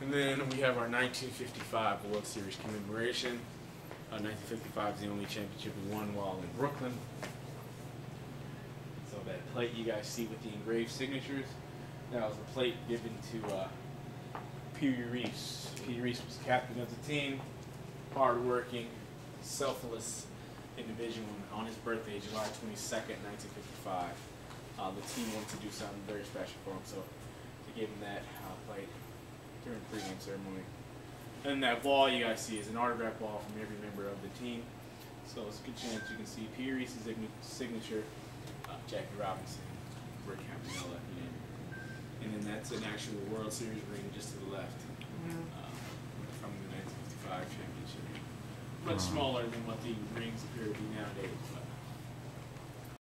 And then we have our 1955 World Series commemoration. Uh, 1955 is the only championship we won while in Brooklyn. So that plate you guys see with the engraved signatures, that was a plate given to uh, Pee Reese. Pee Reese was captain of the team, hardworking, selfless individual. On his birthday, July 22nd, 1955, uh, the team wanted to do something very special for him, so they gave him that uh, plate during the pregame ceremony. And that ball you guys see is an autograph ball from every member of the team. So it's a good chance you can see P. Reese's signature, uh, Jackie Robinson, Rick Campanella, you know. and then that's an actual World Series ring just to the left uh, from the 1955 championship. Much smaller than what the rings